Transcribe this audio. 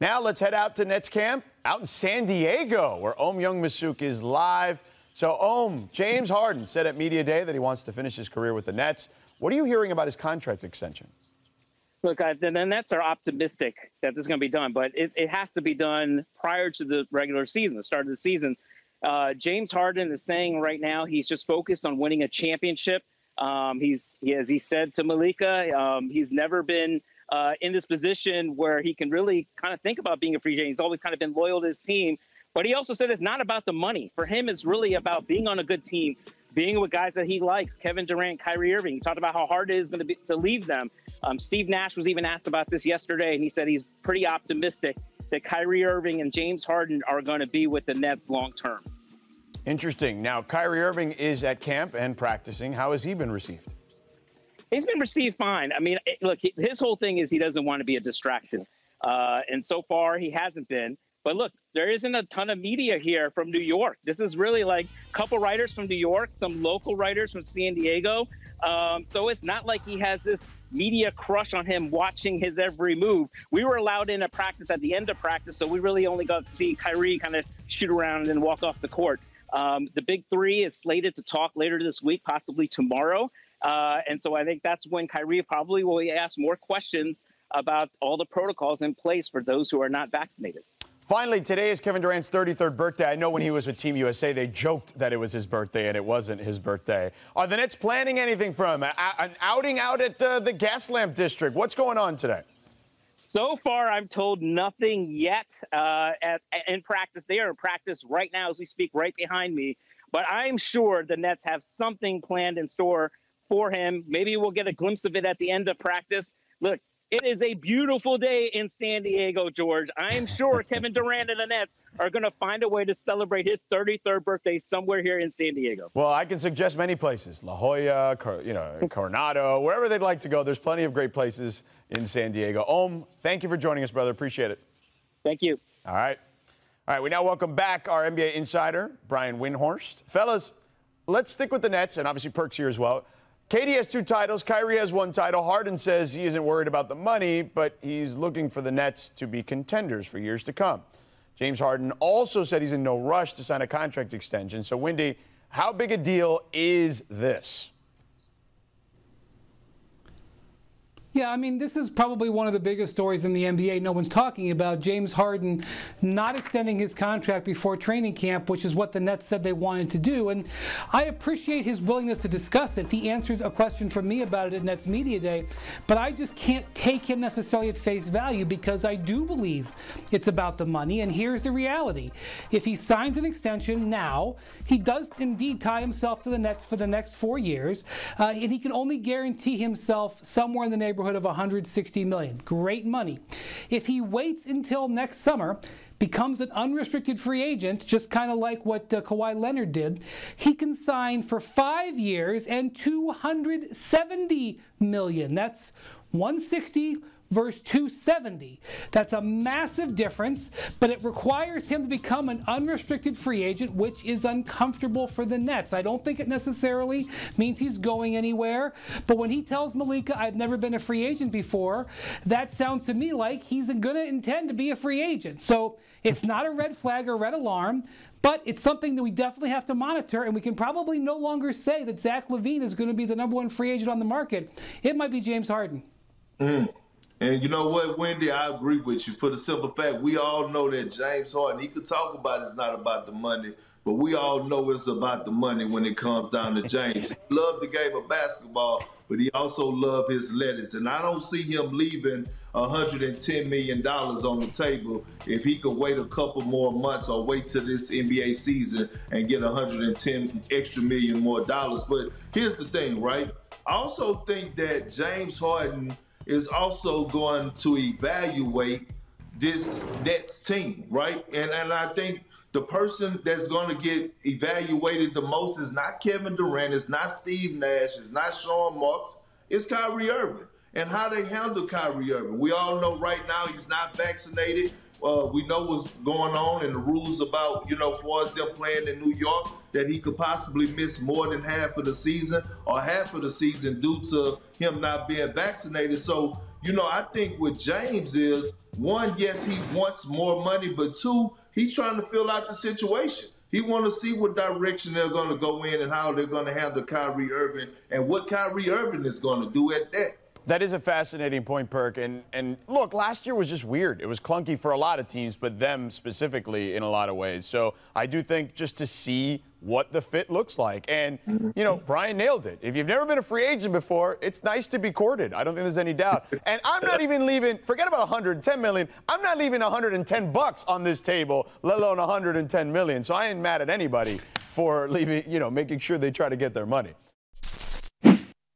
Now let's head out to Nets camp out in San Diego, where Ohm Youngmisuk is live. So, Ohm, James Harden said at Media Day that he wants to finish his career with the Nets. What are you hearing about his contract extension? Look, I, the Nets are optimistic that this is going to be done, but it, it, has to be done prior to the regular season, the start of the season. Uh, James Harden is saying right now he's just focused on winning a championship. Um, he's, he, as he said to Malika, um, he's never been uh, in this position where he can really kind of think about being a free agent. He's always kind of been loyal to his team. But he also said it's not about the money. For him, it's really about being on a good team, being with guys that he likes, Kevin Durant, Kyrie Irving. He talked about how hard it is going to be to leave them. Um, Steve Nash was even asked about this yesterday, and he said he's pretty optimistic that Kyrie Irving and James Harden are going to be with the Nets long term. Interesting. Now, Kyrie Irving is at camp and practicing. How has he been received? He's been received fine. I mean, look, his whole thing is he doesn't want to be a distraction. Uh, and so far, he hasn't been. But look, there isn't a ton of media here from New York. This is really like a couple writers from New York, some local writers from San Diego. Um, so it's not like he has this media crush on him watching his every move. We were allowed in a practice at the end of practice, so we really only got to see Kyrie kind of shoot around and then walk off the court. Um, the big three is slated to talk later this week, possibly tomorrow. Uh, and so I think that's when Kyrie probably will ask more questions about all the protocols in place for those who are not vaccinated. Finally, today is Kevin Durant's 33rd birthday. I know when he was with Team USA, they joked that it was his birthday, and it wasn't his birthday. Are the Nets planning anything for him? An outing out at uh, the Gaslamp District? What's going on today? So far, I'm told nothing yet uh, at, in practice. They are in practice right now as we speak, right behind me. But I'm sure the Nets have something planned in store for him. Maybe we'll get a glimpse of it at the end of practice. Look, it is a beautiful day in San Diego, George. I am sure Kevin Durant and the Nets are going to find a way to celebrate his 33rd birthday somewhere here in San Diego. Well, I can suggest many places: La Jolla, you know, Coronado, wherever they'd like to go. There's plenty of great places in San Diego. Ohm, thank you for joining us, brother. Appreciate it. Thank you. All right. All right, we now welcome back our NBA insider, Brian Windhorst. Fellas, let's stick with the Nets, and obviously Perks here as well. KD has two titles. Kyrie has one title. Harden says he isn't worried about the money, but he's looking for the Nets to be contenders for years to come. James Harden also said he's in no rush to sign a contract extension. So, Windy, how big a deal is this? Yeah, I mean, this is probably one of the biggest stories in the NBA. No one's talking about James Harden not extending his contract before training camp, which is what the Nets said they wanted to do. And I appreciate his willingness to discuss it. He answered a question from me about it at Nets Media Day, but I just can't take him necessarily at face value because I do believe it's about the money. And here's the reality if he signs an extension now, he does indeed tie himself to the Nets for the next four years, uh, and he can only guarantee himself somewhere in the neighborhood neighborhood of 160 million. Great money. If he waits until next summer, becomes an unrestricted free agent, just kind of like what uh, Kawhi Leonard did, he can sign for five years and 270 million. That's 160 verse 270. That's a massive difference, but it requires him to become an unrestricted free agent, which is uncomfortable for the Nets. I don't think it necessarily means he's going anywhere, but when he tells Malika, I've never been a free agent before, that sounds to me like he's going to intend to be a free agent. So it's not a red flag or red alarm. But it's something that we definitely have to monitor, and we can probably no longer say that Zach LaVine is going to be the number one free agent on the market. It might be James Harden. Mm. And you know what, Windy, I agree with you for the simple fact we all know that James Harden, he could talk about it's not about the money, but we all know it's about the money when it comes down to James. he loved the game of basketball, but he also loved his lettuce. And I don't see him leaving $110 million on the table if he could wait a couple more months or wait till this NBA season and get 110 extra million more dollars. But here's the thing, right? I also think that James Harden – is also going to evaluate this Nets team, right? And and I think the person that's going to get evaluated the most is not Kevin Durant, it's not Steve Nash, it's not Sean Marks, it's Kyrie Irving. And how they handle Kyrie Irving. We all know right now he's not vaccinated. Uh, we know what's going on and the rules about, you know, for us them playing in New York, that he could possibly miss more than half of the season or half of the season due to him not being vaccinated. So you know, I think with James is one, yes, he wants more money, but two, he's trying to fill out the situation. He want to see what direction they're going to go in and how they're going to handle Kyrie Irving and what Kyrie Irving is going to do at that. That is a fascinating point, Perk. And and look, last year was just weird. It was clunky for a lot of teams, but them specifically in a lot of ways. So I do think just to see what the fit looks like. And, you know, Brian nailed it. If you've never been a free agent before, it's nice to be courted. I don't think there's any doubt. And I'm not even leaving, forget about 110 million. I'm not leaving 110 bucks on this table, let alone 110 million. So I ain't mad at anybody for leaving, you know, making sure they try to get their money.